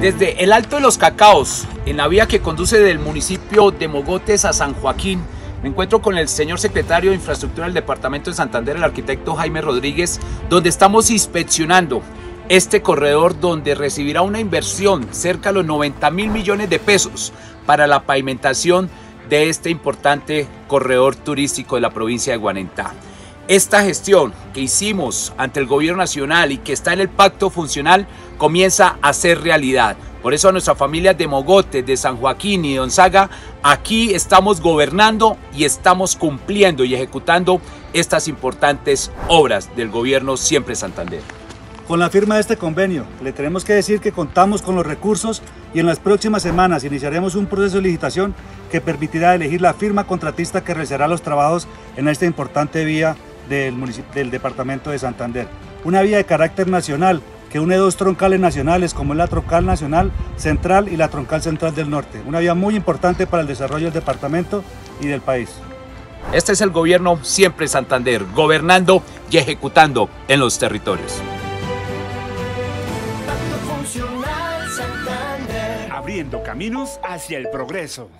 Desde el Alto de los Cacaos, en la vía que conduce del municipio de Mogotes a San Joaquín, me encuentro con el señor secretario de Infraestructura del Departamento de Santander, el arquitecto Jaime Rodríguez, donde estamos inspeccionando este corredor donde recibirá una inversión cerca de los 90 mil millones de pesos para la pavimentación de este importante corredor turístico de la provincia de Guanentá. Esta gestión que hicimos ante el gobierno nacional y que está en el pacto funcional comienza a ser realidad. Por eso a nuestra familia de Mogote, de San Joaquín y de Gonzaga, aquí estamos gobernando y estamos cumpliendo y ejecutando estas importantes obras del gobierno Siempre Santander. Con la firma de este convenio, le tenemos que decir que contamos con los recursos y en las próximas semanas iniciaremos un proceso de licitación que permitirá elegir la firma contratista que realizará los trabajos en esta importante vía del, del departamento de Santander. Una vía de carácter nacional que une dos troncales nacionales como es la troncal nacional central y la troncal central del norte. Una vía muy importante para el desarrollo del departamento y del país. Este es el gobierno siempre Santander, gobernando y ejecutando en los territorios. Abriendo caminos hacia el progreso.